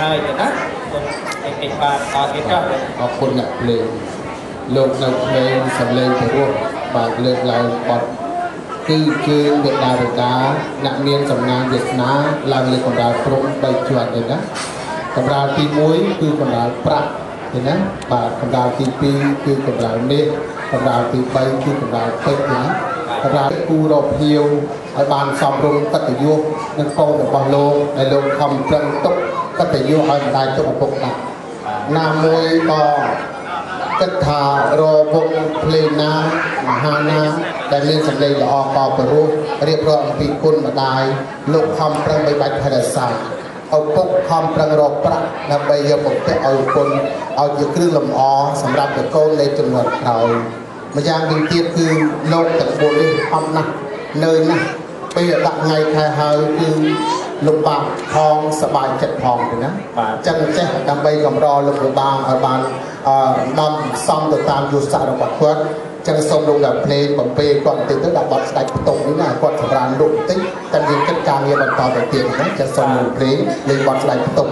ហើយទៅណាសូមតែកិច្ចបានតទៀតចុះអរគុណអ្នកភ្លេងលោកនៅភ្លេងសំឡេងពីរោះបាទលើកឡើងបទគឺជើងមេដាបេដាអ្នកមានសំណាងវាសនាឡើងលើកម្រាលព្រំ3ជាន់ទេណាកម្រាលទី1គឺកម្រាលប្រាក់ទេណាបាទកម្រាលទី2គឺកម្រាលមាសកម្រាលទី3គឺកម្រាលពេជ្រទេណាកម្រាលគូរកភៀវឲ្យបានសំរុំកតញ្ញុនិងកូនរបស់លោកដែលលោកខំប្រឹងទុក កតញ្ញុឲ្យម្ដាយទុកឪពុកដាក់ណាមួយក៏គិតថារវងភ្លេងណាមហាណាដែលមានសម្លេងល្អក៏ព្រោះរៀបរាប់អំពីគុណម្ដាយលោកខំប្រឹងបីបាច់ថែរក្សាឪពុកខំប្រឹងរកប្រាក់ដើម្បីយកមកពាក់ឲ្យគុណឲ្យជាគ្រឿងលម្អសម្រាប់កូននៃជំនាន់ក្រោយម្យ៉ាងវិញទៀតគឺលោកទាំង4នេះអត់ណាស់នៅណាស់ ពេលដាក់ថ្ងៃខែហើយគឺលំបាកផងសบายចិត្តផងទៅណា បាទ ចឹងចេះដើម្បីកម្រលោកលោកបានឲ្យបានអឺដំសំទៅតាមយុទ្ធសាស្ត្ររបស់គាត់ចឹងសូមលោកដល់ភ្លេងបំពេគាត់បន្តិចទៅដាក់បត់ស្ដាច់បន្ទប់នេះណាគាត់សម្រាប់លុបបន្តិចតែយើងគិតការងារបន្តទៅទៀតណាចឹងសូមលោកភ្លេងលេងបត់ស្ដាច់បន្ទប់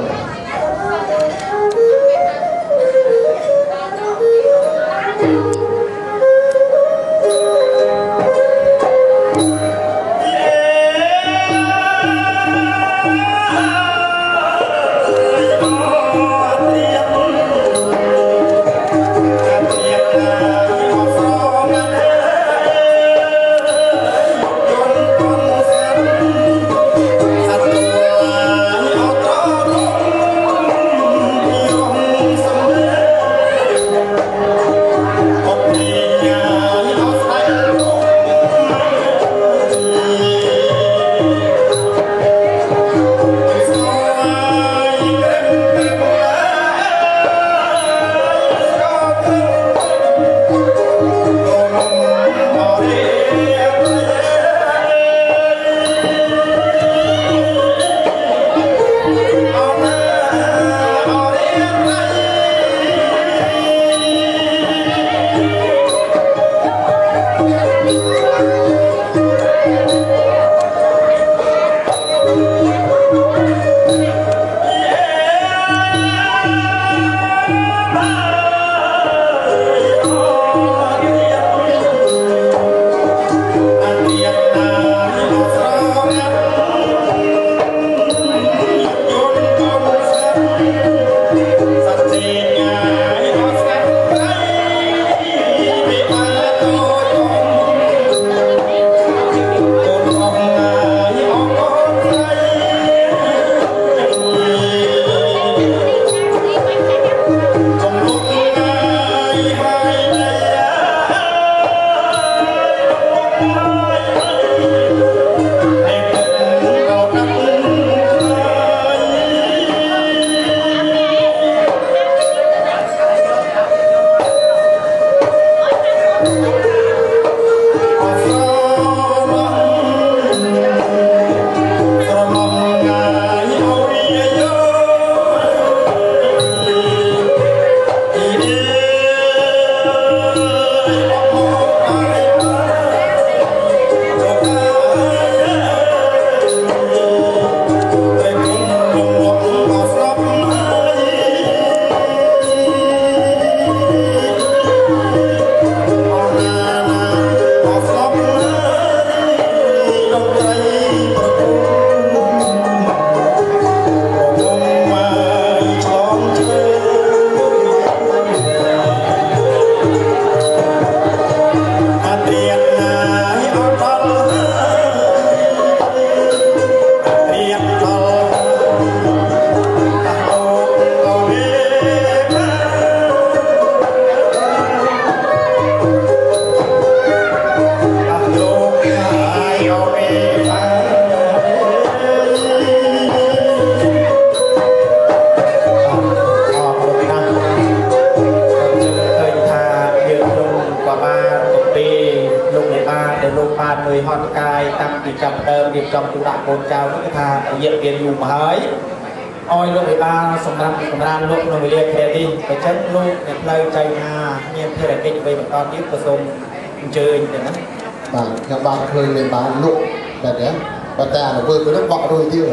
ទៀតក៏សូមអញ្ជើញទៅណាបាទខ្ញុំបានឃើញលេបានលក់តែដែរប៉ុន្តែអាវើទៅបក់រួយទៀត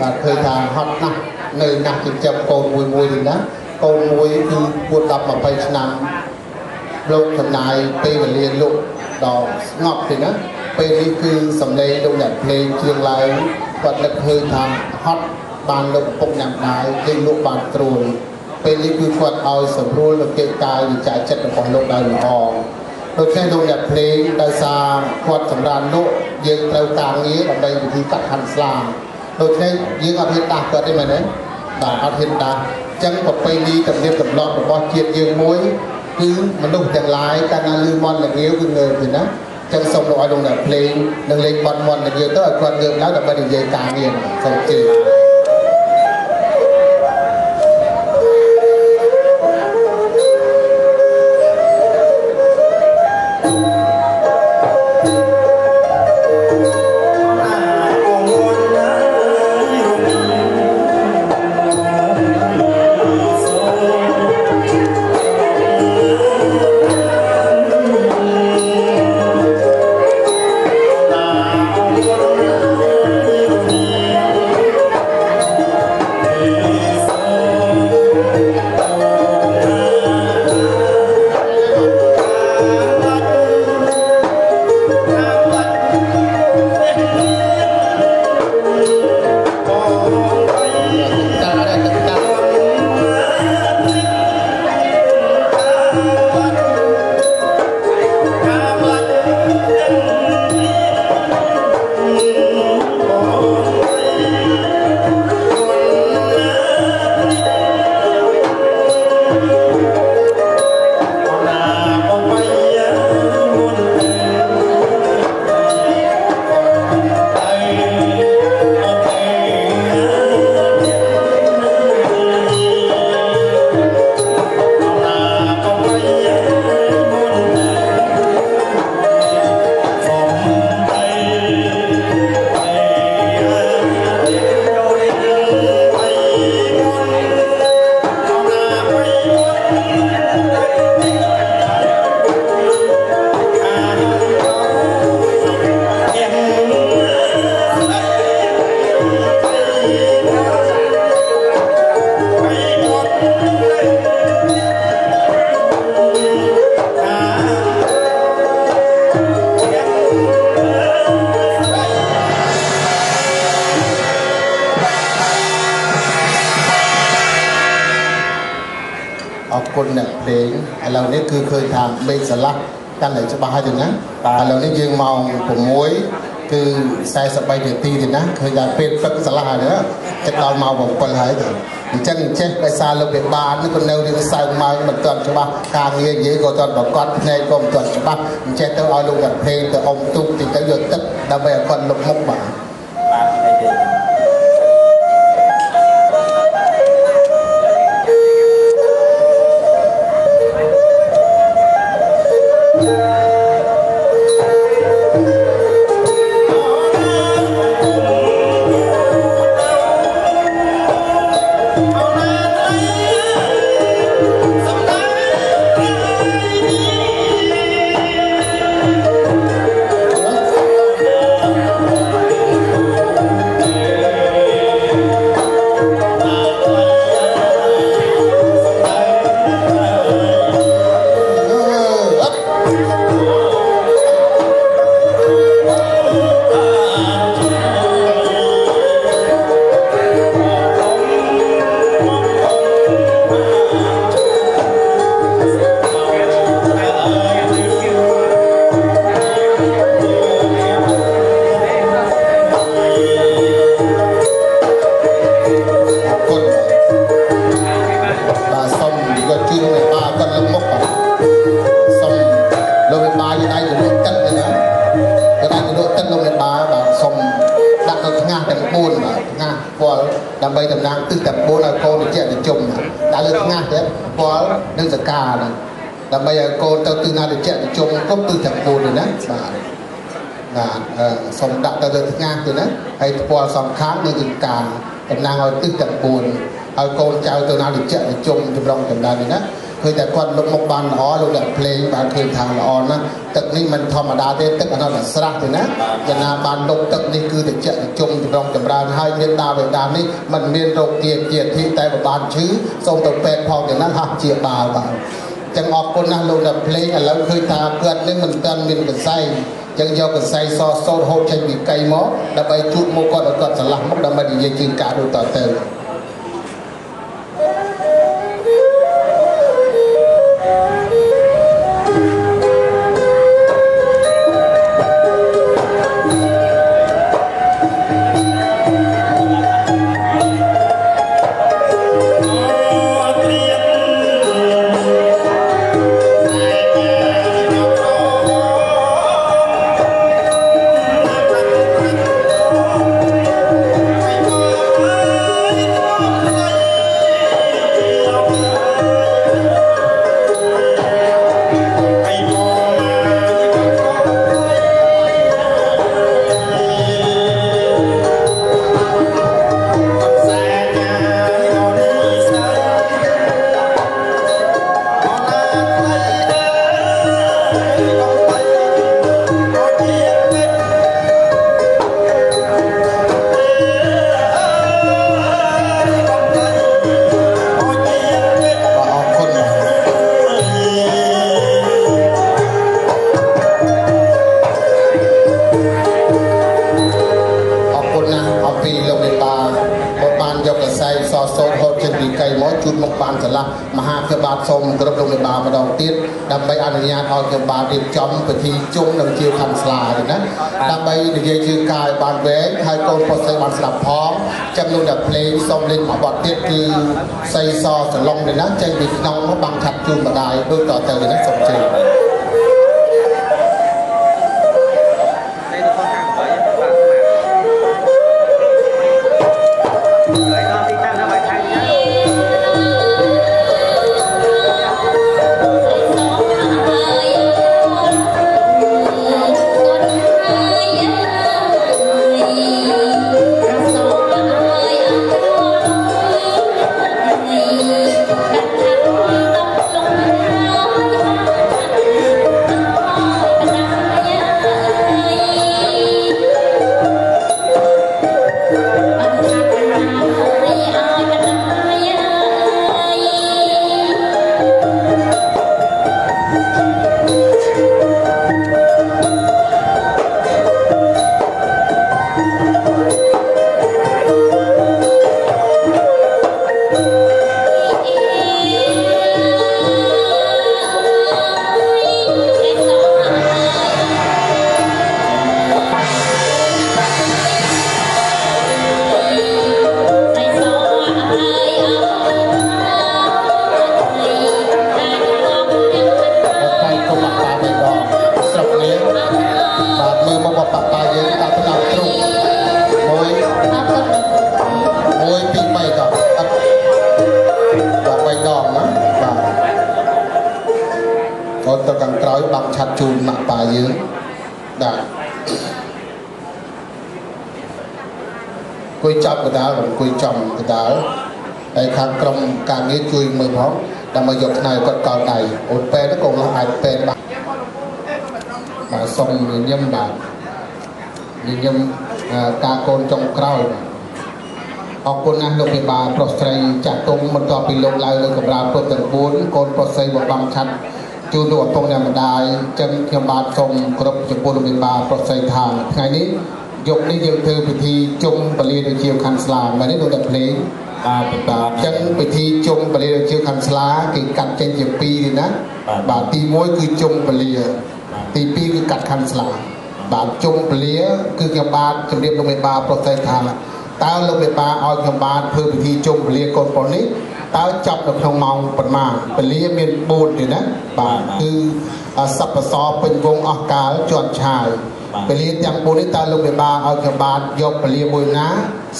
បាទឃើញថាហត់ណាស់នៅណាស់ចិញ្ចឹមកូនមួយមួយនេះណាកូនមួយគឺពួត10 20ឆ្នាំលោកចំណាយពេលវេលាលោកដល់ស្ងប់ទេណាពេលនេះគឺសំឡេងលោកអ្នកភ្លេងជាងឡើងគាត់នឹកឃើញថាហត់បានលោកពុកញ៉ាំបាយលេងលោកបានត្រួលពេលនេះគឺគាត់ឲ្យសម្រួលនៅកិច្ចការវិច័យចិត្តរបស់លោកដោយល្អ ដូច្នេះលោកអ្នកភ្លេងដោយសារគាត់សម្រាប់លោកយើងត្រូវការងារដើម្បីវិធីកាត់ហាន់ស្លាមដូច្នេះយើងអត់ហ៊ានដាស់គាត់ទេមែនទេបាទអត់ហ៊ានដាស់អញ្ចឹងប្រពៃណីទំនៀមទម្លាប់របស់ជាតិយើងមួយគឺមនុស្សទាំងឡាយកាលណាលឺមន្តល្ងាវគឺងើបទេណាចឹងសូមលោកឲ្យលោកអ្នកភ្លេងនឹងលេងបន់មន្តល្ងាវទៅឲ្យគាត់ងើបឡើងដើម្បីនិយាយការងារសូមជឿ 43នាទីទេណាឃើញថាពេលព្រឹកស្រឡះហើយណាចិត្តដល់ម៉ោង7ហើយទៅអញ្ចឹងចេះដោយសារលោកពិបាលនេះក៏នៅរឿងសៅម៉ោងមិនទាន់ច្បាស់ការងារនិយាយក៏ទាន់ប្រកបភ្នែកក៏មិនទាន់ច្បាស់អញ្ចេះទៅឲ្យលោកអ្នកភ្លេងទៅអុំទូកទីទៅយកទឹកដើម្បីឲ្យគាត់លុបមុខបាទបាទ 4បាទថ្ងាសពលដើម្បីតំណាងទិសទាំង4ឲ្យកូនតិចតិជុំដាក់លើថ្ងាសទៀតពលនិងសកាហ្នឹងដើម្បីឲ្យកូនទៅទិសណាតិចតិជុំគ្រប់ទិសទាំង4ទៅណាបាទបាទអឺសូមដាក់ទៅលើថ្ងាសទៅណាហើយផ្ពាល់សងខាងនៅចង្ការតំណាងឲ្យទិសទាំង4ហើយកូនចៅទៅណាតិចតិជុំចម្រុងចម្រើននេះណា ឃើញតែគាត់លុបមុខបានល្អលោកដាក់ភ្លេងបានឃើញថាល្អណាស់ទឹកនេះមិនធម្មតាទេទឹកអនុត្តស្រះទេណាយ៉ាងណាបានលុបទឹកនេះគឺតិចតិចុំចម្រុងចម្រើនហើយមានដាវេដានេះមិនមានរោគទាជាធិតែបបានឈឺសូមទៅពេទ្យផងទាំងនោះហាក់ជាបាលបាទចឹងអរគុណណាស់លោកដាក់ភ្លេងឥឡូវឃើញថាគាត់នេះមិនតាន់មានកសែងចឹងយកកសែងសសោតហូបចេញពីកៃមកដើម្បីជួបមុខគាត់ឲ្យគាត់ឆ្លាស់មុខដើម្បីនិយាយជាការដូចតទៅ ចំនួនតែភ្លេងសូមលេងមួយបទទៀតគឺសៃសសឡុងនេះណាចេញពីក្នុងមកបាំងឆាត់ជូនម្ដាយដូចតទៅនេះណាសូមជឿ ដើម្បីយកផ្នែកគាត់កោដៃអូនពេទ្យក៏លោះអាចពេទ្យបាទបាទសុំញញឹមបាទញញឹមអឺការកូនចុងក្រោយបាទអរគុណណាស់លោកពិបាលប្រុសស្រីចាក់ទុំបន្ទាប់ពីលោកឡើងលើកម្រាលពុទ្ធទាំង4កូនប្រុសស្រីបបំឆាត់ជូនលោកឪពុកអ្នកម្ដាយចឹងខ្ញុំបាទសូមគោរពចំពោះលោកពិបាលប្រុសស្រីថាថ្ងៃនេះយប់នេះយើងធ្វើពិធីជុំពលាដូចជាខាន់ស្លាមែនទេលោកតាភ្លេង បាទបាទអញ្ចឹងពិធីជុំពលាដូចជាខាន់ស្លាគេកាត់ចេញជា2ទេណាបាទបាទទី1គឺជុំពលាទី2គឺកាត់ខាន់ស្លាបាទជុំពលាគឺខ្ញុំបាទជម្រាបលោកមេបាប្រុសស្រីថាតើលោកមេបាឲ្យខ្ញុំបាទធ្វើពិធីជុំពលាកូនប្រុសនេះតើចាប់នៅក្នុងម៉ោងប៉ុន្មានពលាមាន4ទេណាបាទគឺសពសពេញវងអស់កាលជាន់ឆាយ ពលាទាំង4នេះតើលោកមេបាឲ្យខ្ញុំបាទយកពលាមួយណា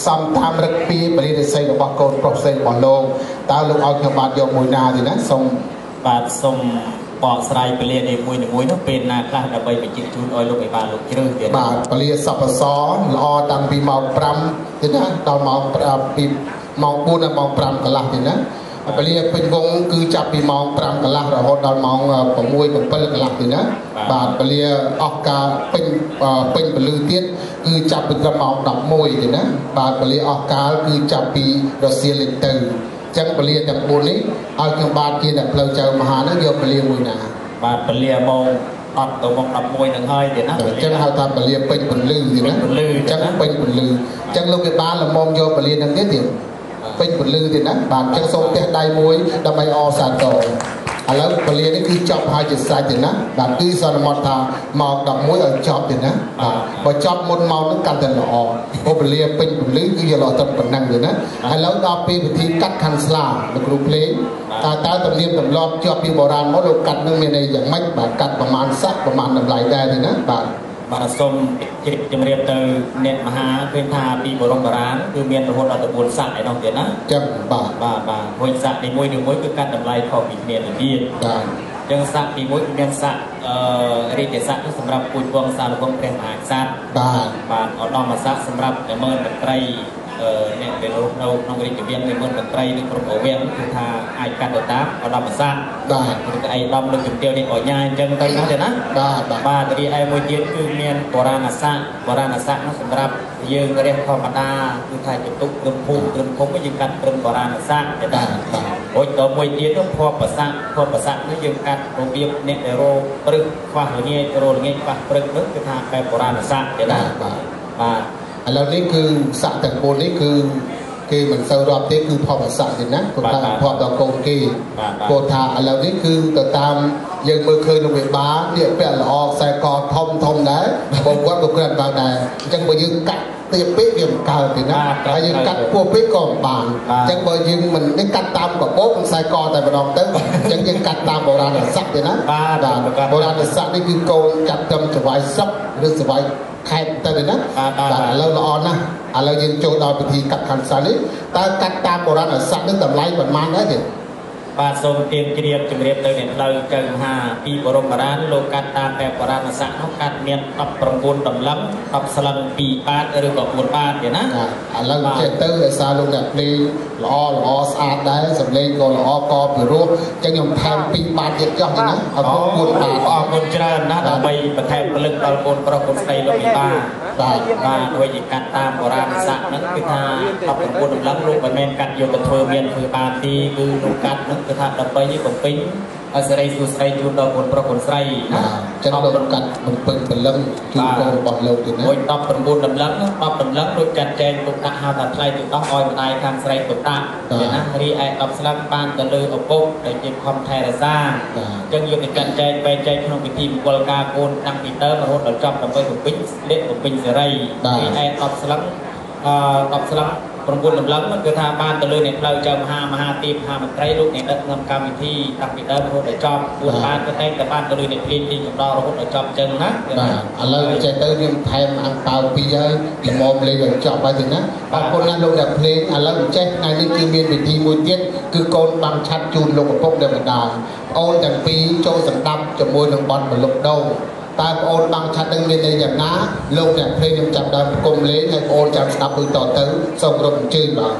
សំតាមរឹកពីពលារិស័យរបស់កូនប្រុសស្រីរបស់លោកតើលោកឲ្យខ្ញុំបាទយកមួយណាទេណាសូមបាទសូមបកស្រាយពលានីមួយៗនោះពេលណាខ្លះដើម្បីបញ្ជាក់ជូនឲ្យលោកឯបានលោកជ្រើសទៀតបាទពលាសពសល្អតាំងពីម៉ោង5ទេណាដល់ម៉ោង5ពីម៉ោង4ដល់ម៉ោង5កន្លះទេណា ពលាពេញវងគឺចាប់ពីម៉ោង5កន្លះរហូតដល់ម៉ោង6 7កន្លះទេណាបាទពលាអស់ការពេញពេញពលឺទៀតគឺចាប់ពីត្រឹមម៉ោង11ទេណាបាទពលាអស់កាលគឺចាប់ពីរសៀលលេងទៅអញ្ចឹងពលាទាំង4នេះឲ្យខ្ញុំបាទជាអ្នកផ្លូវចៅមហានឹងយកពលាមួយណាបាទពលាម៉ោង10ទៅម៉ោង11នឹងហើយទៀតណាអញ្ចឹងហៅថាពលាពេញពលឺទៀតណាពេញពលឺអញ្ចឹងពេញពលឺអញ្ចឹងលោកវិបាលល្មមយកពលានឹងទៀតទៀត ពេញពលឺទៀតណាបាទអញ្ចឹងសូមផ្ទះដៃមួយដើម្បីអសាទរឥឡូវពលានេះគឺចប់ហើយជាស្រេចទេណាបាទគឺសន្មតថាម៉ោង11ឲ្យចប់ទេណាបាទបើចប់មុនម៉ោងហ្នឹងកាន់តែល្អព្រោះពលាពេញពលឺគឺយកល្អត្រឹមប៉ុណ្ណឹងទេណាឥឡូវដល់ពេលពិធីកាត់ខាន់ស្លាលោកគ្រូភ្លេងតើតើទំនៀមទម្លាប់ជាប់ពីបុរាណមកលោកកាត់នឹងមានន័យយ៉ាងម៉េចបាទកាត់ប្រមាណស័កប្រមាណតម្លៃដែរទេណាបាទ បាទសូមជម្រាបជម្រាបទៅអ្នកមហាឃើញថាពីបរមបុរាណគឺមានរហូតដល់ទៅ4ស័ក្តិឯនោះទៀតណាចឹងបាទបាទបាទហួយស័ក្តិនីមួយនីមួយគឺកាត់តម្លៃខុសពីគ្នាទៅទៀតបាទចឹងស័ក្តិទីមួយគឺមានស័ក្តិអឺរាជស័ក្តិសម្រាប់ពូជពងសារវងព្រះមហាក្សត្របាទបាទឧត្តមស័ក្តិសម្រាប់មើលមន្ត្រី អឺអ្នកដែលរស់នៅក្នុងរាជវាំងនៃមើលមន្ត្រីឬក្រុមអវាំងគឺថាអាចកាត់ទៅតាមឧត្តមស័ក្តិបាទឬក៏ឯកឧត្តមលោកជំទាវនេះអញ្ញាអញ្ចឹងទៅណាទេណាបាទបាទបាទរីឯមួយទៀតគឺមានបុរាណស័ក្តិបុរាណស័ក្តិនោះសម្រាប់យើងរះធម្មតាគឺថាចតុគ្រឹមភូមិគ្រឹមភូមិយើងកាត់ត្រឹមបុរាណស័ក្តិទេបាណាទបាទរួចដល់មួយទៀតនោះភពប្រសាទភពប្រសាទនោះយើងកាត់របៀបអ្នកដែលរោព្រឹកខ្វះល្ងាចរោល្ងាចខ្វះព្រឹកនោះគឺថាបែបបុរាណស័ក្តិទេណាបាទបាទ ឥឡូវនេះគឺស័កទាំង4នេះគឺគេមិនសូវរាប់ទេគឺផបស័កទេណាព្រោះថាផបដល់កូនគេព្រោះថាឥឡូវនេះគឺទៅតាមយើងមើលឃើញលោកវិបាលនេះពាក់ល្អខ្សែកធំធំដែរបងគាត់ក៏ក្រាន់បានដែរអញ្ចឹងបើយើងកាត់ទៀបពេកវាមិនកើតទេណាហើយយើងកាត់ពោះពេកក៏មិនបានអញ្ចឹងបើយើងមិននេះកាត់តាមកបោកខ្សែកតែម្ដងទៅអញ្ចឹងយើងកាត់តាមបុរាណស័កទេណាបាទបាទបុរាណស័ក្តិនេះគឺកូនចាត់ត្រឹមចវាយសឹក ឬចវាយខេតទៅទេណាបាទបាទឥឡូវល្អណាស់ឥឡូវយើងចូលដល់ពិធីកាត់ខាន់សានេះតើកាត់តាមបុរាណស័ក្តិនេះតម្លៃប៉ុន្មានដែរទេ បាទសូមទានជ្រាបជម្រាបទៅអ្នកផ្លូវចៅមហាពីបរមបុរាណលោកកាត់តាមបែបបុរាណស័ក្តិនោះកាត់មាន19តម្លឹង10ស្លឹង2បាតឬក៏4បាតទេណាឥឡូវចេះទៅដោយសារលោកអ្នកភ្លេងល្អល្អស្អាតដែរសំឡេងក៏ល្អក៏ពិរោះអញ្ចឹងខ្ញុំថែម2បាតទៀតចុះទេណាអត់ពុក4បាតអរគុណច្រើនណាស់ដើម្បីបន្ថែមពលឹកដល់កូនប្រុសកូនស្រីលោកវិបា បាទបាទដូចជាកាត់តាមបុរាណស័ក្តិហ្នឹងគឺថា19តម្លឹងលោកមិនមែនកាត់យកទៅធ្វើមានធ្វើបានទីគឺលោកកាត់ហ្នឹងគឺថាដើម្បីបំពេញ ឲ្យសេរីសួស្តីជូនដល់កូនប្រុសកូនស្រីបាណាទអញ្ចឹងលោកកាត់បំពេញពលឹងជូនកូនរបស់លោកទៀតណាមួយ19តម្លឹង10តម្លឹងដូចចាត់ចែងទុកដាក់ហៅថាថ្លៃទឹកដោះឲ្យម្ដាយខាងស្រីទុកដាក់ទេណារីឯ10ស្លឹងបានទៅលើឪពុកដែលជាខំថែរក្សាអញ្ចឹងយកទៅចាត់ចែងបែងចែកក្នុងពិធីមង្គលការកូនតាំងពីដើមរហូតដល់ចប់ដើម្បីបំពេញលេខបំពេញសេរីរីឯ10ស្លឹងអឺ10ស្លឹ ង9តម្លឹងហ្នឹងគឺថាបានទៅលើអ្នកផ្លូវចៅមហាមហាទីមហាមន្ត្រីលោកអ្នកដឹកនាំកម្មវិធីតាំងពីដើមរហូតដល់ចប់4បានទៅតែតែបានទៅលើអ្នកភ្លេងទីកំដររហូតដល់ចប់អញ្ចឹងណាបាទឥឡូវចេះទៅខ្ញុំថែមអាំងប៉ាវពីរហើយល្មមលេងឲ្យចប់ហើយទេណាអរគុណណាស់លោកអ្នកភ្លេងឥឡូវចេះថ្ងៃនេះគឺមានពិធីមួយទៀតគឺកូនបាំងឆាត់ជូនលោកឪពុកនិងម្ដាយប្អូនទាំងពីរចូលសម្ដាប់ជាមួយនឹងបនមលុកដូង តើប្អូនបាំងឆាត់នឹងមានន័យយ៉ាងណាលោកអ្នកភ្លេងខ្ញុំចាប់ដើមគុំលេងហើយប្អូនចាំស្ដាប់ដូចតទៅសូមគោរពអញ្ជើញបាទ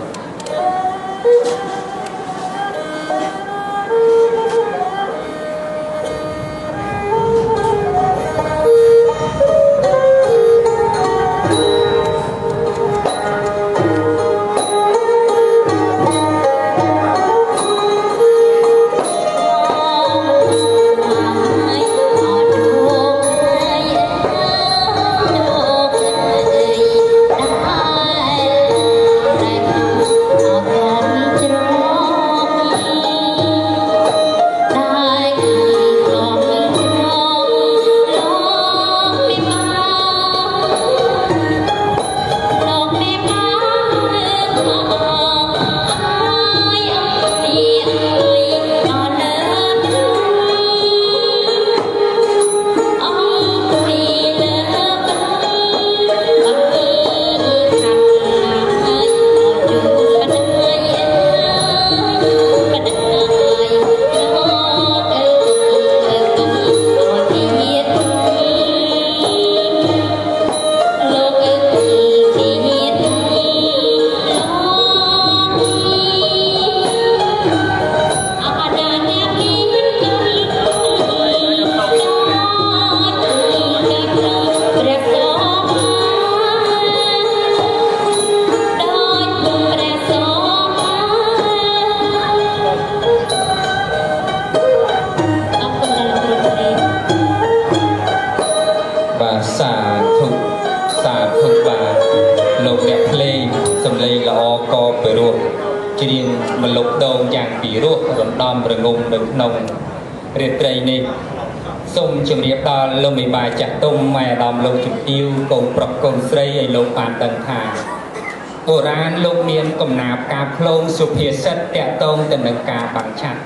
នឹងការបាំងឆាត់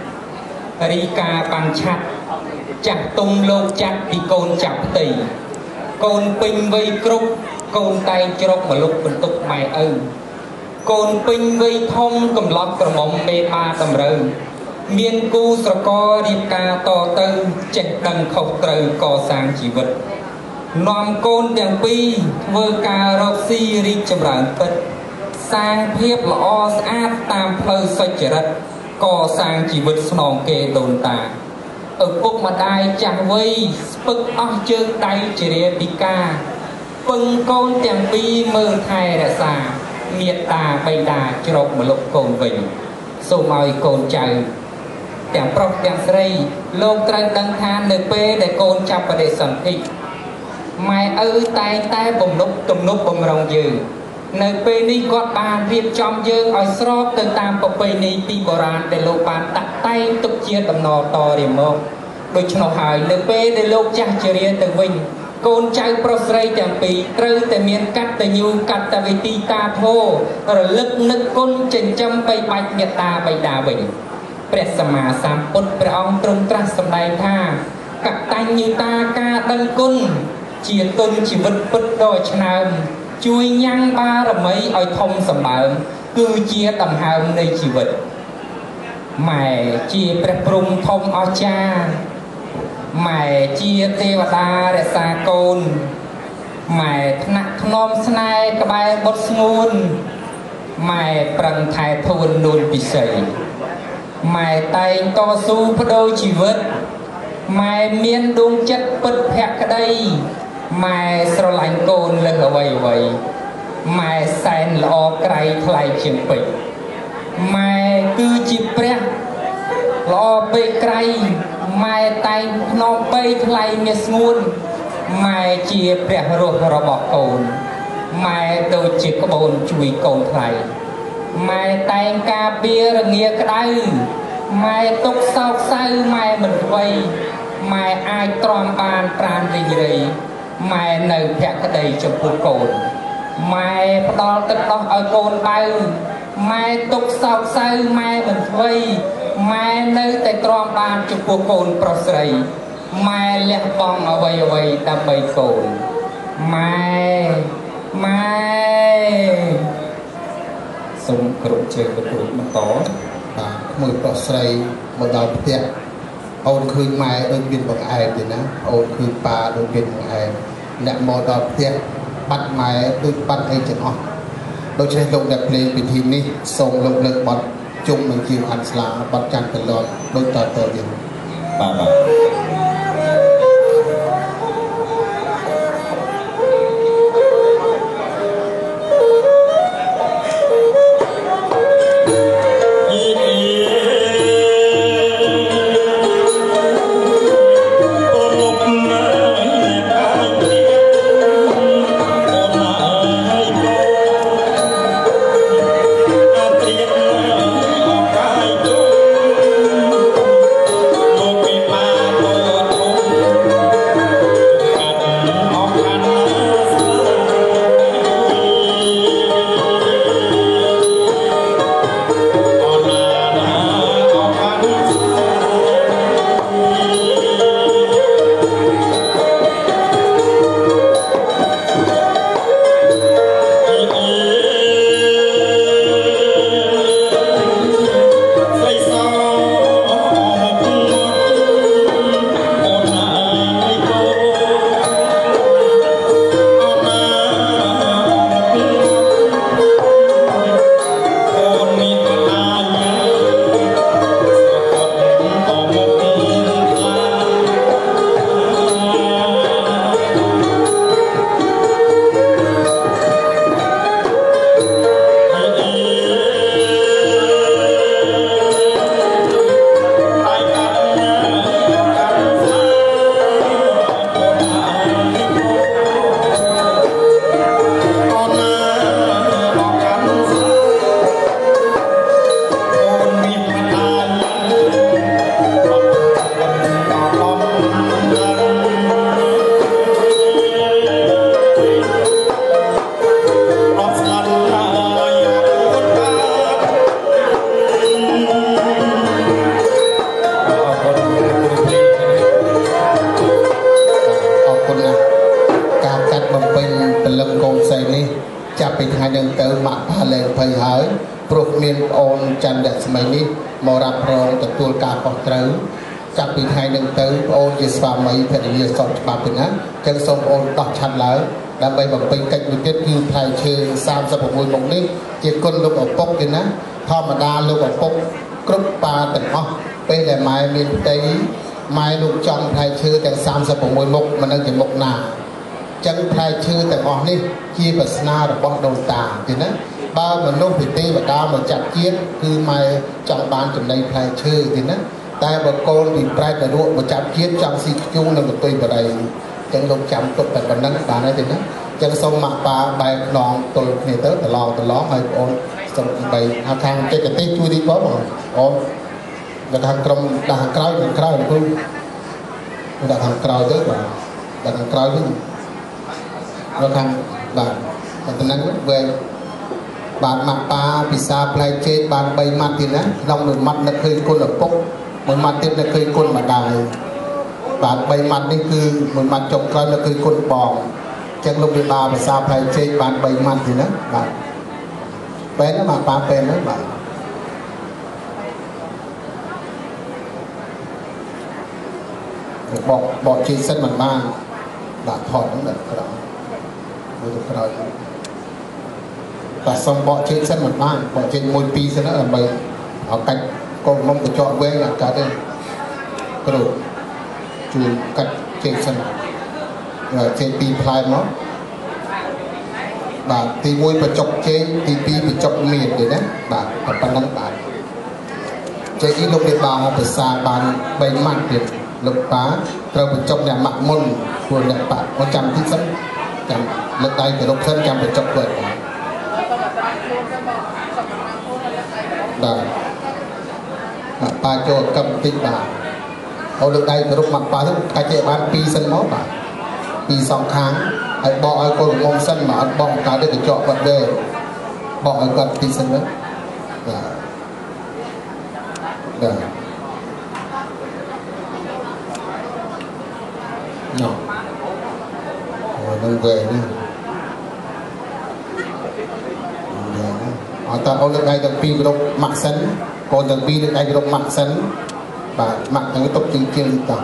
រីកាបាំងឆាត់ចាស់ទុំលោកចាត់ពីកូនចាប់ផ្ទៃកូនពេញវ័យគ្រប់កូនតែងជ្រកមលុបបន្ទុកម៉ែឪកូនពេញវ័យធំកំឡត់ក្រមុំមេបាតម្រូវមានគូស្រកររៀបការតទៅចេះដឹងខុសត្រូវកសាងជីវិតនាំកូនទាំងពីរធ្វើការរកស៊ីរីកចម្រើនពិតសាងភាពល្អស្អាតតាមផ្លូវសុចរិត កសាងជីវិតស្នងគេដូនតាឪពុកម្ដាយចាស់វ័យស្ពឹកអស់ជើងដៃជារាពិការពឹងកូនទាំងពីរមើលថែរក្សាមេត្តាបិតាជ្រកមលុបកូនវិញសូមឲ្យកូនចៅទាំងប្រុសទាំងស្រីលោកត្រូវដឹងថានៅពេលដែលកូនចាប់បដិសន្ធិម៉ែឪតែងតែបំណប់ទំនប់បំរុងយើង នៅពេលនេះគាត់បានរៀបចំយើងឲ្យស្របទៅតាមប្រពៃណីពីបុរាណដែលលោកបានដាក់តែងទុកជាដំណរតរៀងមកដូច្នោះហើយនៅពេលដែលលោកចាស់ជារាទៅវិញកូនចៅប្រុសស្រីទាំងពីរត្រូវតែមានកតញ្ញូកតវិទីតាធោរលឹកនឹកគុណចិញ្ចឹមបីបាច់មេត្តាបិតាវិញព្រះសម្មាសម្ពុទ្ធព្រះអង្គទ្រង់ត្រាស់សម្ដែងថាកតញ្ញូតាការដឹងគុណជាទុនជីវិតពិតដ៏ឆ្នើម ជួយញ៉ាំងបារមីឲ្យធំសម្បើមគឺជាដង្ហើមនៃជីវិតម៉ែជាព្រះព្រំធំអស្ចារ្យម៉ែជាទេវតារក្សាកូនម៉ែថ្នាក់ធ្នមស្នេហ៍ក្បែរបុតស្ងួនម៉ែប្រឹងថែធួននួនពិសីម៉ែតែងតស៊ូបដូរជីវិតម៉ែមានដួងចិត្តពិតភក្តី ម៉ែស្រឡាញ់កូនលើសអ្វីអ្វីម៉ែសែនល្អក្រៃថ្លៃជាងពេជ្រម៉ែគឺជាព្រះល្អពេកក្រៃម៉ែតែងភ្នំបីថ្លៃមាសស្ងួនម៉ែជាព្រះរស់របស់កូនម៉ែដូចជាក្បូនជួយកូនថ្លៃម៉ែតែងការពាររងាក្តៅម៉ែទុកសោកសៅម៉ែមិនអ្វីម៉ែអាចទ្រាំបានប្រានរីងរៃ ម៉ែនៅភក្តីចំពោះកូនម៉ែផ្ដល់ទឹកដោះឲ្យកូនបៅម៉ែទុកសោកសៅម៉ែមិនអ្វីម៉ែនៅតែទ្រាំបានចំពោះកូនប្រុសស្រីម៉ែលះបង់អ្វីអ្វីដើម្បីកូនម៉ែម៉ែសូមគ្រប់ជើងប្រគួតបន្តបាទមើលប្រុសស្រីមកដល់ផ្ទះអូនឃើញម៉ែដូចមានបង្អែមទេណាអូនឃើញប៉ាដូចមានបង្អែម អ្នកមកដល់ផ្ទះបាត់ម៉ែដូចបាត់អីទាំងអស់ដូច្នេះលោកអ្នកភ្លេងពិធីនេះសូមលោកលើកបទជុំនឹងជាវអានស្លាបទច័ន្ទតលត់ដូចតទៅទៀតបាទបាទ ភរិយាសុខច្បាប់ទៅណាអញ្ចឹងសូមប្អូនដោះឆាត់ឡើងដើម្បីបំពេញកិច្ចមួយទៀតគឺផ្លែឈើ36មុខនេះជាគុណលោកឪពុកទេណាធម្មតាលោកឪពុកគ្រប់ប៉ាទាំងអស់ពេលដែលម៉ែមានផ្ទៃម៉ែលោកចង់ផ្លែឈើទាំង36មុខមិននឹងជាមុខណាចឹងផ្លែឈើទាំងអស់នេះជាប្រស្នារបស់ដូនតាទេណាបើមនុស្សពីទេវតាមកចាត់ជាតិគឺម៉ែចង់បានចំណីផ្លែឈើទេណា តែបើកូនពីប្រែតនរកមកចាប់ជាតិចង់ស៊ីខ្ជុងនឹងកតុយបរិយចឹងលោកចាំទុកតែប៉ុណ្ណឹងបានហើយទេណាចឹងសូមម៉ាក់ប៉ាបែរខ្នងទល់គ្នាទៅប្រឡងប្រឡងហើយបងអូនសូមបីថាខាងចេតទេសជួយទីបងអូនដល់ខាងក្រុមដល់ខាងក្រោយខាងក្រោយគ្រូដល់ខាងក្រោយទៅបាទដល់ខាងក្រោយវិញដល់ខាងបាទតែប៉ុណ្ណឹងវែងបាទម៉ាក់ប៉ាពិសាផ្លែចេកបាន3ម៉ាត់ទៀតណាក្នុងមួយម៉ាត់នឹកឃើញគុណឪពុក មួយម៉ាត់ទៀតនឹកឃើញគុណម្ដាយបាទ3ម៉ាត់នេះគឺមួយម៉ាត់ចុងក្រោយនឹកឃើញគុណបងចឹងលោកវិបាលភាសាផ្លែចេកបាន3ម៉ាត់ទៀតណាបាទពេលណាបាទប៉ាពេលណាបាទបកបកចេកសិនមិនបានបាទថតហ្នឹងដល់ក្រោយមួយទៅក្រោយតែសុំបកចេកសិនមិនបានបកចេកមួយពីរសិនដើម្បីឲ្យកាច់ កូនមុំកញ្ចក់វែងអាកាត់ទេគ្រូជួយកាត់ចេកសិនចេកពីរផ្លែមកបាទទី1បញ្ចុកជែងទី2បញ្ចុកមៀនទេណាបាទតែប៉ុណ្្នឹងបាទជែងនេះលោកមេបាភាសាបាន3ម៉ាត់ទៀតលោកប៉ាត្រូវបញ្ចុកអ្នកម៉ាក់មុនព្រោះអ្នកប៉ាមកចាំទីសិនចាំលើកដៃទៅលោកសិនចាំបញ្ចុកគាត់បាទ បាទប៉ាចូលកឹមតិចបាទអូលើកដៃទៅរុកម៉ាក់ប៉ាទៅកាច់ចេបាន2សិនមកបាទពីសងខាងហើយបកឲ្យកូនមុំសិនមកអត់បកកើតទៅកញ្ចក់បាត់ទេបកឲ្យគាត់ទីសិនទៅបាទបាទណោះអូនឹងវែងនេះអត់តើអូនលើកដៃទាំងពីរគ្រប់ម៉ាក់សិន កូនទាំងពីរលើកដៃគ្រប់ម៉ាក់សិនបាទម៉ាក់ទាំងទុកជាងជាងតោះ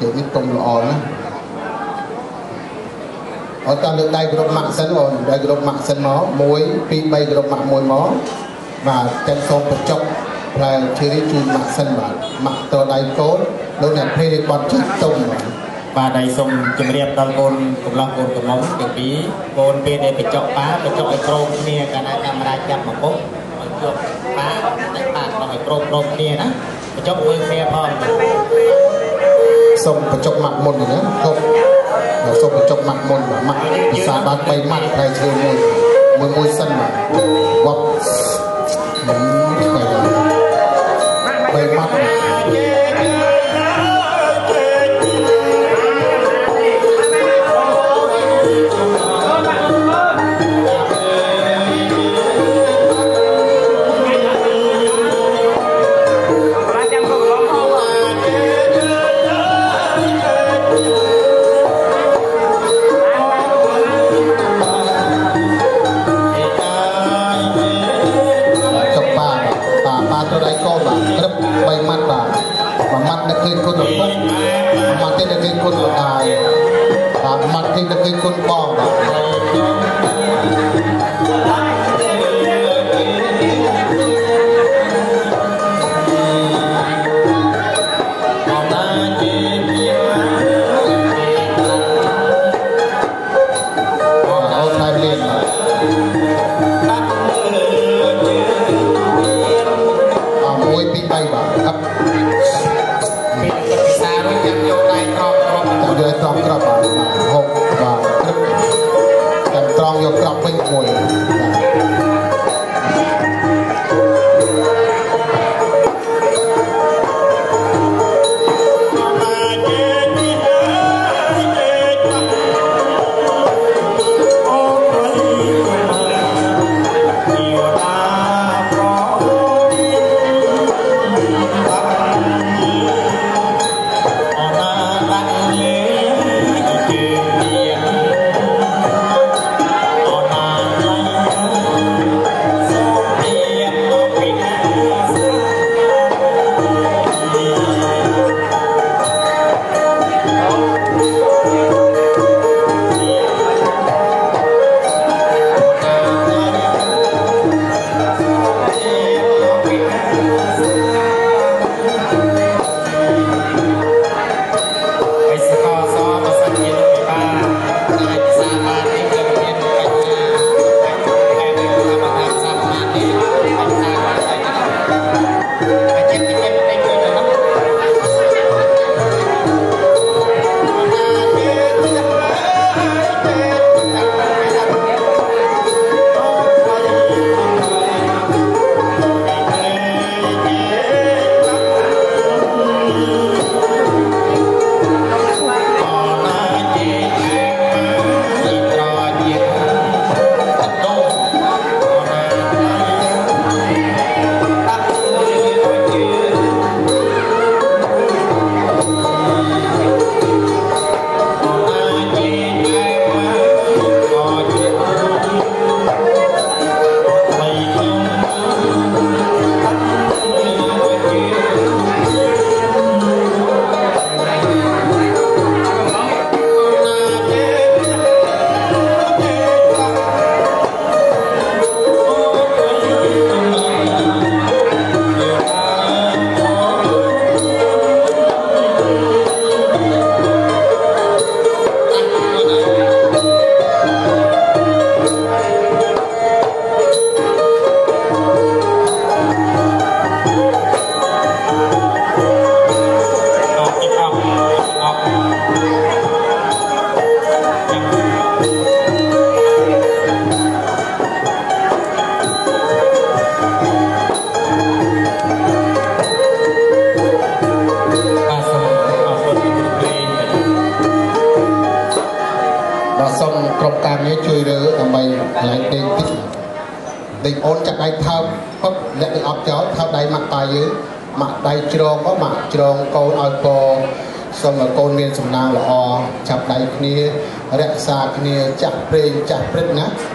ជើងនេះទុំល្អណាស់អត់តាមលើកដៃគ្រប់ម៉ាក់សិនអូនដៃគ្រប់ម៉ាក់សិនមក1 2 3គ្រប់ម៉ាក់មួយមកបាទទាំងសូមបញ្ចុកផ្លែឈើនេះជូនម៉ាក់សិនបាទម៉ាក់តដៃកូនលោកអ្នកភេទបត់ចាស់ទុំបាទ បាទហើយសូមជម្រាបដល់កូនកំឡោះកូនកំឡុងទាំងពីរកូនពេលដែលបញ្ចុកប៉ាបញ្ចុកឲ្យក្រោមគ្នាកាលណាកាមេរ៉ាចាប់មកពុកឲ្យជាប់ប៉ាតែប៉ាខ្លោះឲ្យក្រោមក្រោមគ្នាណាបញ្ចុកមើលគ្នាផងសូមបញ្ចុកម៉ាក់មុនណាគុកសូមបញ្ចុកម៉ាក់មុនម៉ាក់ភាសាបាន3ម៉ាក់ផ្លែឈើមួយមួយមួយសិនបាទវត្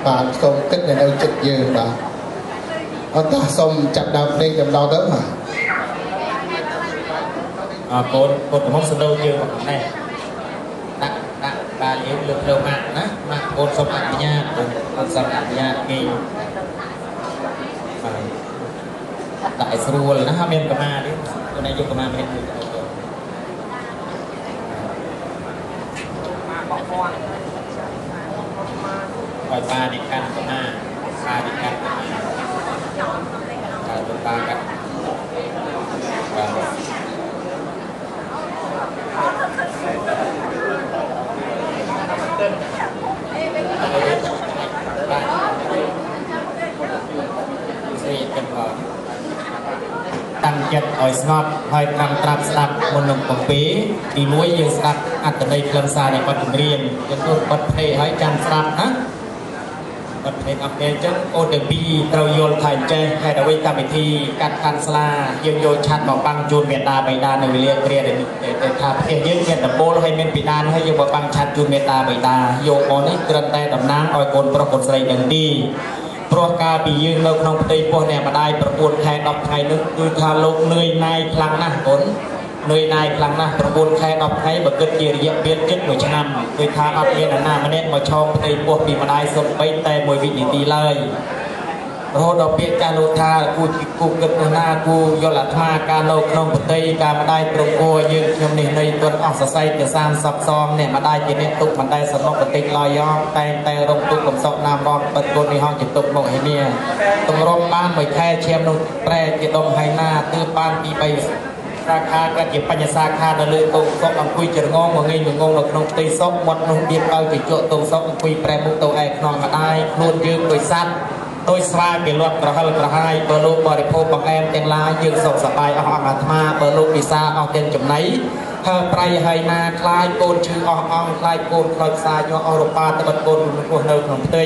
បាទសូមគិតនៅចិត្តយើងបាទអត់តោះសូមចាប់ដើមភ្លេងតែម្ដងទៅបាទអរគុណពុទ្ធមុខសដោយើងមកនេះដាក់ដាក់បាលយើងលើកលើម៉ាក់ណាម៉ាក់កូនសុំអនុញ្ញាតអត់សុំអនុញ្ញាតគេបាទដាក់ឲ្យស្រួលណាហើយមានកម្មានេះខ្លួនឯងយកកម្មាមានមួយទៅឲ្យប៉ានេះកាន់កម្មាប៉ានេះកាន់ កម្មាតែប៉ាកាន់បាទស្រីកិនផងតាំងចិត្តឲ្យស្ងប់ហើយត្រឹមត្រាប់ស្ដាប់មុននឹងបំពេទីមួយយើងស្ដាប់អត្តន័យខ្លឹមសារនៃបទចម្រៀងយើងទៅបទភ្លេឲ្យចាំស្ដាប់ណា បទភ្លេអត់ទេអញ្ចឹងអូទាំងពីរត្រូវយល់ថាអញ្ចេះហេតុអ្វីកម្មវិធីកាត់ខាន់ស្លាយើងយកឆាត់មកបាំងជូនមេតាបៃតានៅវេលាគ្រាដែលថាផ្ទះយើងមានដំបូលហើយមានពីដានហើយយើងមកបាំងឆាត់ជូនមេតាបៃតាយកមកនេះត្រឹមតែតំណាងឲ្យកូនប្រុសកូនស្រីទាំងទីព្រោះកាលពីយើងនៅក្នុងផ្ទៃពោះអ្នកម្ដាយ9ខែ10ថ្ងៃនោះគឺថាលោកនឿយណាយខ្លាំងណាស់កូន នឿយណាយខ្លាំងណាស់9ខែ10ថ្ងៃបើគិតជារយៈពេលជិត1ឆ្នាំគឺថាអត់មានអ្នកណាម្នាក់មកឆោមផ្ទៃពោះពីម្ដាយសុទ្ធបីតែមួយវិនាទីឡើយរហូតដល់ពាក្យចាស់លោកថាគូគូគិតនោះណាគូយល់អាត្មាការនៅក្នុងប្រតិការម្ដាយត្រង់គួរយើងខ្ញុំនេះនៃទុនអស់សរសៃទៅ30សងអ្នកម្ដាយជាអ្នកទុកមិនដែលសំណុកបន្តិចឡើយយ៉ងតែងតែរំទុកកំសក់ណាមរត់បិទគុណនេះហងជាទុកមកឲ្យនេះតម្រុំបានមួយខែឈាមនោះប្រែជាដុំហើយណាទើបបានពី3 សាខាក៏ជាបញ្ញសាខានៅលើតោសុកអង្គុយច្រងងងងងងនៅក្នុងផ្ទៃសុកមាត់នោះទៀតឲ្យទៅជក់តោសុកអង្គុយប្រែមុខទៅឯខ្នងម្ដាយខ្លួនយើងដោយសัตว์ដោយស្វាគេលាត់ក្រហិលក្រហាយបើលោកបរិភោគបង្អែមទាំងឡាយយើងសុខសប្បាយអស់អង្គអាត្មាបើលោកពិសាអស់ទាំងចំណៃហើប្រៃហើយណាខ្លាយកូនឈឺអស់អង្គខ្លាយកូនខ្លោចខ្សាយកអស់របាទៅបិទកូនរស់នៅក្នុងផ្ទៃ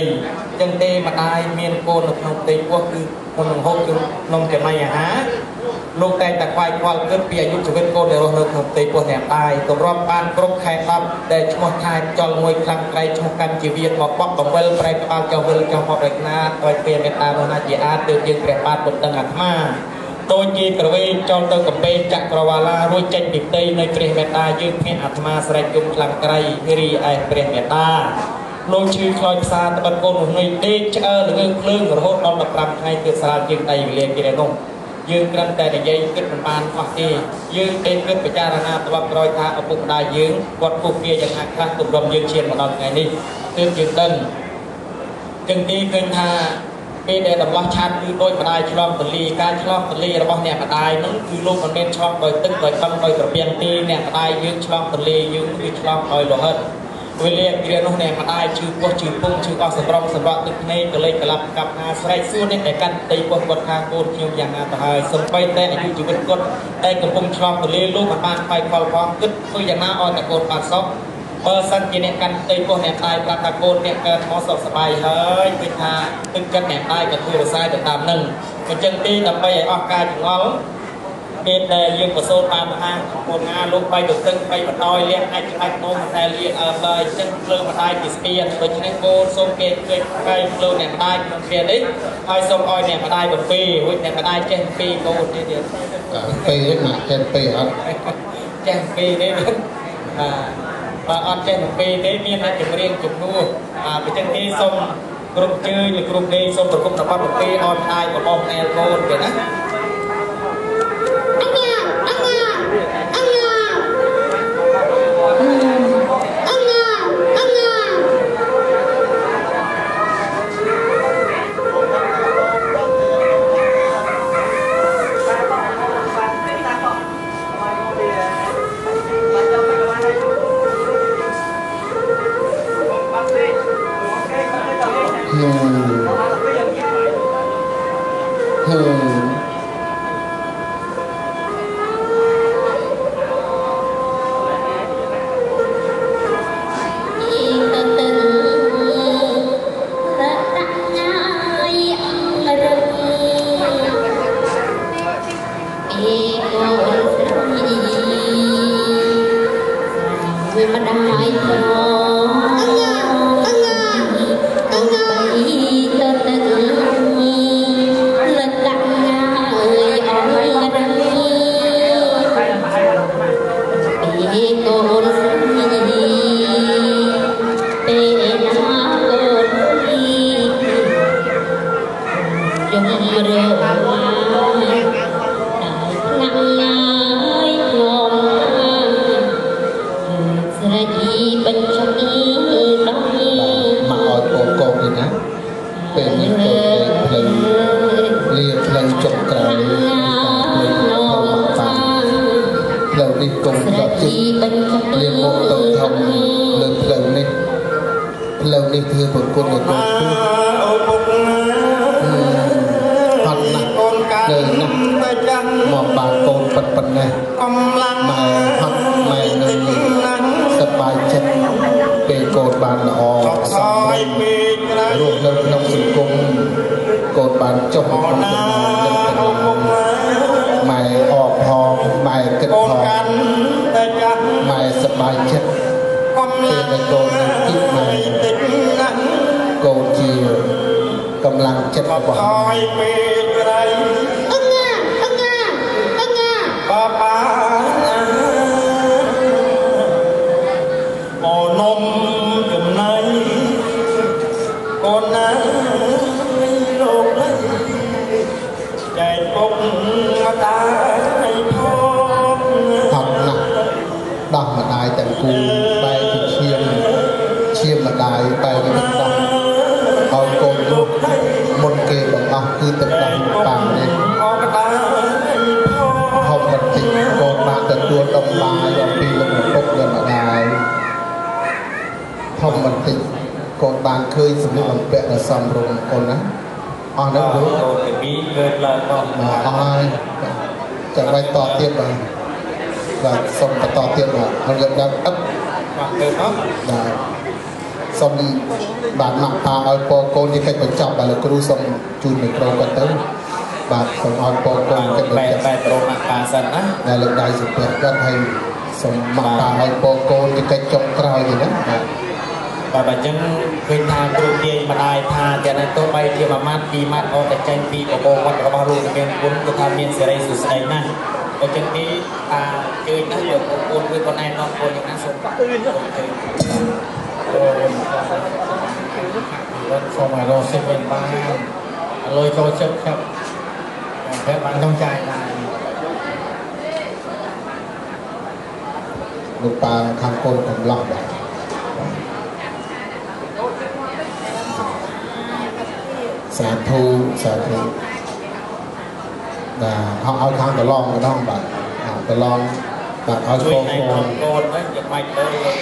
ចឹងទេម្ដាយមានកូននៅក្នុងផ្ទៃពោះគឺមុននឹងហូបគឺក្នុងចំណីអាហារ លោកតែងតែខ្វាយខ្វល់គិតពីអាយុជីវិតកូនដែលរស់នៅក្នុងផ្ទៃពោះអ្នកតាយទម្រាំបានគ្រប់ខែ10ដែលឈ្មោះខែចលមួយខ្លាំងក្រៃឈ្មោះកម្មជីវិតមកបបបង្វិលប្រែក្បាលចោះវិលចោះមករកណាដោយពេលមេត្តានោះណាជាអាចទើបយើងព្រះបាទពុទ្ធអាត្មាដូចជាក្រវេចូលទៅកំពែងចក្រវាឡារួចចេញពីផ្ទៃនៃព្រះមេត្តាយើងភ្នាក់អាត្មាស្រែកយំខ្លាំងក្រៃរីឯព្រះមេត្តាលោកឈឺខ្លោចផ្សារត្បិតកូននោះនេះដេកឆ្អើល្ងើភ្លើងរហូតដល់15ថ្ងៃទើបស្រាលជាងដៃវេលាគេនោះ យើងគ្រាន់តែនិយាយគិតមិនបានអស់ទេយើងទេគិតពិចារណាត្បិតក្រោយថាឪពុកម្ដាយយើងគាត់ពុះគ្នាយ៉ាងណាខ្លះទម្រាំយើងឈានមកដល់ថ្ងៃនេះទើបយើងដឹងចឹងទីឃើញថាពេលដែលដំឡោះឆាតគឺដូចម្ដាយឆ្លងទលីការឆ្លងទលីរបស់អ្នកម្ដាយនឹងគឺលោកមិនមែនឆ្លងដោយទឹកដោយបឹងដោយត្រពាំងទេអ្នកម្ដាយយើងឆ្លងទលីយើងគឺឆ្លងដោយលោហិត វេលាគ្រានោះអ្នកម្ដាយជឿពោះជឿពុងជឿអស់សម្រងសម្រាប់ទឹកភ្នែកក៏លេចកលាប់កាប់ណាស្រែកសួរអ្នកដែលកាន់ដីពោះគាត់ថាកូនខ្ញុំយ៉ាងណាទៅហើយសំបីតែអាយុជីវិតគាត់តែកំពុងឆ្លងទលីលោកមិនបានបាយផលផងគិតធ្វើយ៉ាងណាឲ្យតែកូនបានសុខបើសិនជាអ្នកកាន់ផ្ទៃពោះអ្នកតាយប្រាប់ថាកូនអ្នកកើតមកសុខសប្បាយហើយឃើញថាទឹកចិត្តអ្នកតាយក៏ធ្វើរសាយទៅតាមនឹងអញ្ចឹងទីដើម្បីឲ្យអស់ការចងល់ ពេលដែលយើងប្រសូតបានហាងកូនងាលោកបីទៅទឹកបីបដ ாய் លៀងអាចខ្លាច់នោមតែលៀងអើឡើយអញ្ចឹងភ្លើម្ដាយពីស្ពានដូច្នេះកូនសូមគេឃើញកែភ្លើអ្នកម្ដាយក្នុងពេលនេះហើយសូមឲ្យអ្នកម្ដាយបំពេរួចអ្នកម្ដាយចេះពីកូនទៀតទៀតពេលណាចេះពេលអត់ចេះពីនេះបាទបើអត់ចេះទៅពេលទេមានតែចម្រៀងជំនួសអាបើចឹងទេសូមគ្រប់ជើញឬគ្រប់ដេកសូមប្រគំរបបទៅពេលអត់អាយរបស់ណែលកូនគេណា រប បាទម៉ាក់ប៉ាឲ្យពរកូនជាកិច្ចបញ្ចប់បាទលោកគ្រូសូមជូនមីក្រូគាត់ទៅបាទសូមឲ្យពរកូនកិច្ចបញ្បែបចប់បែបរមកាសិនណាដែលលើកដៃសំពះគាត់ហើយសូមមកប៉ាឲ្យពរកូនជាកិច្ចចុងក្រោយទៀតណាបាទបាទបើចឹងឃើញថាគ្រូទាយម្ដាយថាតែនៅទោះបីជាមួយម៉ាត់ពីរម៉ាត់អូតែចេញពីបបោវត្តរបស់លោកមានគុណគឺថាមានសេរីសុស្ដីណាស់បើចឹងទីថាជើញណាស់យកប្រពន្ធគឺគាត់ណែនាំកូនយ៉ាងណាសូមអឺ เล่นโมาโรเซเว่นบ้างโรยโซเชียลครับแพ้บันต้องใจ่ายได้ลูกปลาทางคนผมลอกแบบสาธุสาธุนะเขาเอาทางแต่ลองก็ต้องแบบแต่ลองแบบเอาโชว์โคนโคนไม่จะไปเลย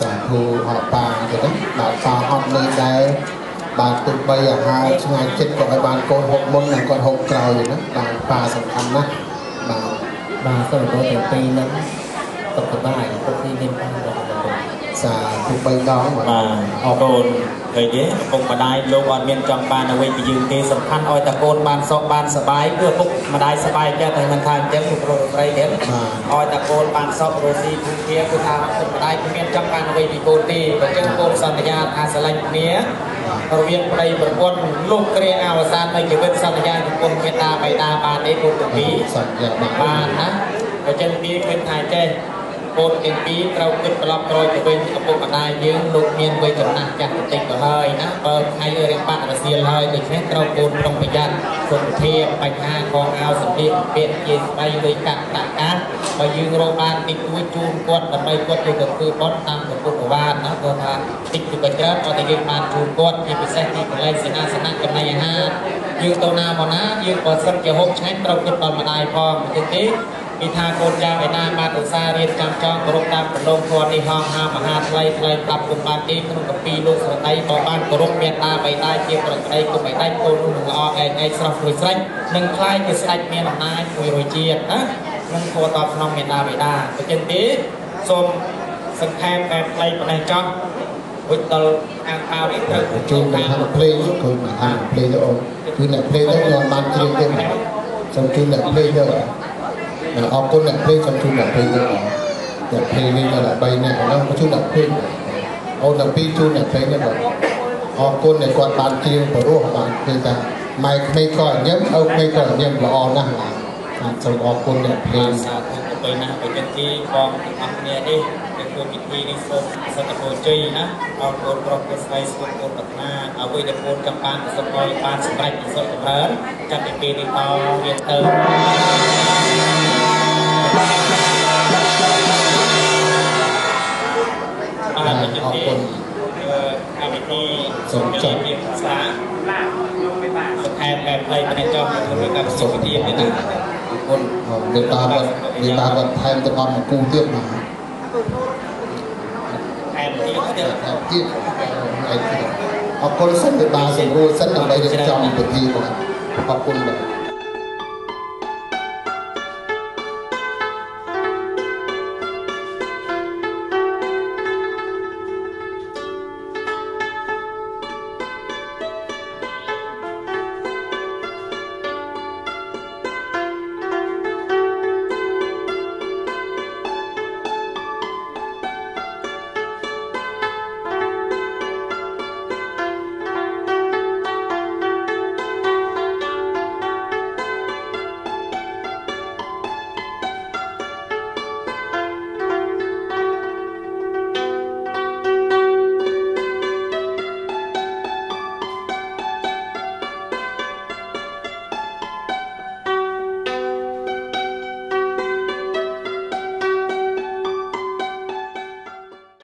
សាធុអបប៉ាទៅណាបាទប៉ាអត់លើដែរបាទទោះបីអាហារឆ្ងាយចិត្តក៏ឲ្យបានកូនហូបមុននិងគាត់ហូបក្រោយណាបាទប៉ាសំខាន់ណាស់បាទបាទសូមទៅទាំងពីរហ្នឹងទុកទៅបាយពុកនេះមានបានរបស់ទៅសាធុបីដងបាទបាទអរគុណឃើញទេឪពុកម្ដាយលោកអត់មានចង់បានអ្វីពីយើងទេសំខាន់ឲ្យតែកូនបានសុខបានសប្បាយគឺឪពុក ម្ដាយសប្បាយចិត្តតែមិនថាអញ្ចឹងលោកប្រុសប្រុសទៀតឲ្យតែកូនបានសុខរស់ស៊ីគឺគ្នាគឺថាឪពុកម្ដាយគ្មានចង់បានអ្វីពីកូនទេបើអញ្ចឹងកូនសន្យាថាស្រឡាញ់គ្នារវាងប្តីប្រពន្ធលោកគ្រាអវសាននៃជីវិតសន្យាចំពោះមេត្តាបៃតាបានទេកូនទាំងពីរសន្យាបាទបានណាបើចឹងពីឃើញថាចេះ កូនទាំងពីរត្រូវគិតត្រឡប់ក្រោយទៅវិញឪពុកម្ដាយយើងលោកមានវ័យចំណាស់ចាស់បន្តិចទៅហើយណាបើថ្ងៃរៀងបាក់រសៀលហើយដូច្នេះត្រូវកូនប្រុងប្រយ័ត្នសុខភាពបញ្ហាកងអោសម្ភារពាក្យជាស្បៃលុយកាក់ដាក់កាត់បើយើងរកបានតិចតួចជូនគាត់ដើម្បីគាត់យកទៅធ្វើបន់តាមពុទ្ធប្រវត្តិណាគាត់ថាតិចទៅក៏ច្រើនក៏តែយើងបានជូនគាត់ជាពិសេសទីកន្លែងសេនាសនៈចំណីអាហារយើងទៅណាមកណាយើងក៏សឹកជាហូបឆ្ងាញ់ត្រូវគិតដល់ម្ដាយផងអញ្ចឹងទេ ពីថាកូនយ៉ាងឯណាបានឧស្សាហ៍រៀនចាំចង់គោរពតាមប្រដងធម៌នេះហងហាមហាថ្លៃថ្លៃប្រាប់គុំបានទេក្នុងកពីលោកស្រដីក៏បានគោរពមេត្តាបៃតាជាប្រក្តីគុំបៃតាកូននោះនឹងល្អឯងឯងស្រស់ស្រួយស្រេចនឹងខ្លាយជាស្ដេចមានអំណាចមួយរយជាតិណានឹងធម៌តបស្នងមេត្តាបៃតាអញ្ចឹងទេសូមសង្ខេបបែបផ្លៃប៉ុណ្ណេះចោះវិចដល់ខាងអោនេះត្រូវជូនទៅខាងភ្លេងឃើញមកខាងភ្លេងទៅអូនគឺអ្នកភ្លេងទៅខ្ញុំបានជ្រៀងទេសូមជូនអ្នកភ្លេងទៅ អរគុណអ្នកភ្លេងសូមជូនអ្នកភ្លេងទៅអ្នកភ្លេងនេះដល់3នាក់ហ្នឹងជូនអ្នកភ្លេងអូនទាំងពីរជូនអ្នកភ្លេងទៅបាទអរគុណដែលគាត់បានជ្រៀងព្រោះបានគឺថាម៉ែក្មេងក៏ញឹមឪក្មេងក៏ញឹមល្អណាស់បាទសូមអរគុណអ្នកភ្លេលេងងសាធុបីពេលណាបើចិត្តទីបងទាំងអស់គ្នានេះទៅធ្វើពិធីនេះសូមសុខពលជ័យណាអរគុណប្រុសគុណស្រីសុខគុណប្រាថ្នាអ្វីដែលពលចាំបានប្រសពឲ្យបានសម្រេចប្រសពចម្រើនចាប់ពីពេលនេះតរៀនទៅ បាទវិធីកម្មវិធីសូមចប់ជាភាសាសុខែបែបផ្លៃតែចប់ធ្វើកម្មសុខវិធីនេះណាអរគុណមេតាគាត់មេតាគាត់ថែមទៅអត់មកគូទៀតណាថែមទៀតទៀតថែមទៀតអរគុណសិនមេតាសម្រួលសិនដើម្បីរៀបចំពិធីបាទអរគុណបាទ